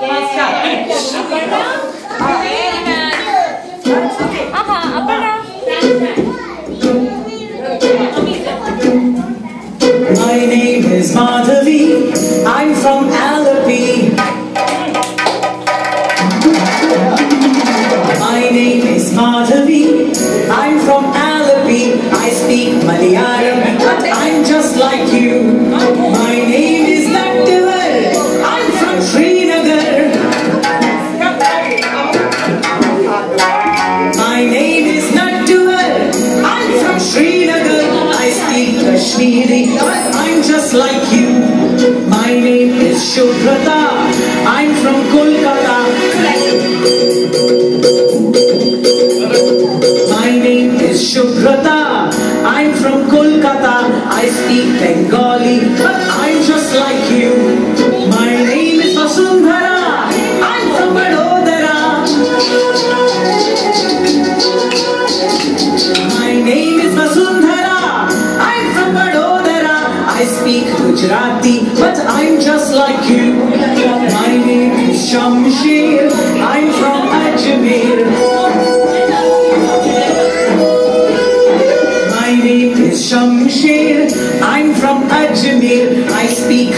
My name is Madhavi, I'm from Alleppey. My name is Madhavi, I'm from Alleppey. I speak Malayalam, but I'm Srinagar. I speak Kashmiri, I'm just like you. My name is Shubhrata. I'm from Kolkata. My name is Shubhrata. I'm from Kolkata. I speak Bengali, Gujarati, but I'm just like you. My name is Shamsher. I'm from Ajmer. My name is Shamsher. I'm from Ajmer. I speak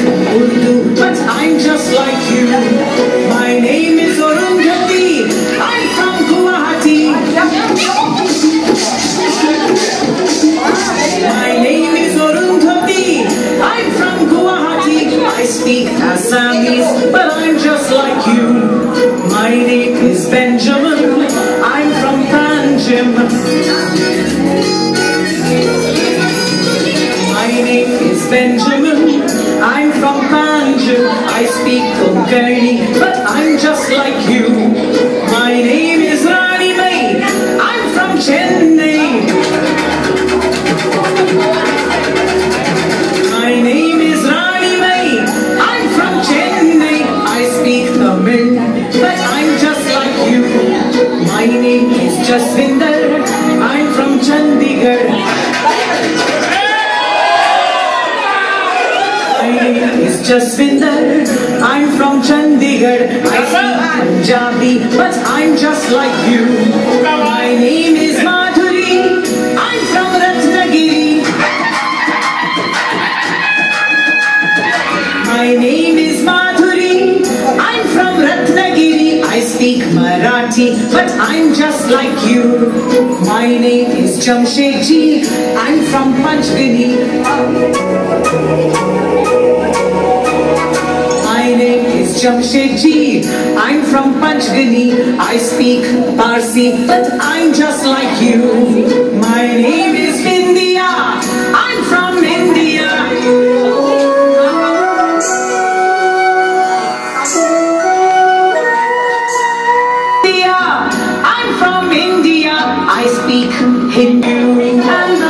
But I'm just like you. My name is Benjamin. I'm from Panjim. My name is Benjamin. Jasvinder. I'm from Chandigarh. My name is Jasvinder. I'm from Chandigarh. I speak Punjabi, but I'm just like you. My name Marathi, but I'm just like you. My name is Jamshedji. I'm from Panchgani. My name is Jamshedji. I'm from Panchgani. I speak Parsi, but I'm just like you. I speak Hindu and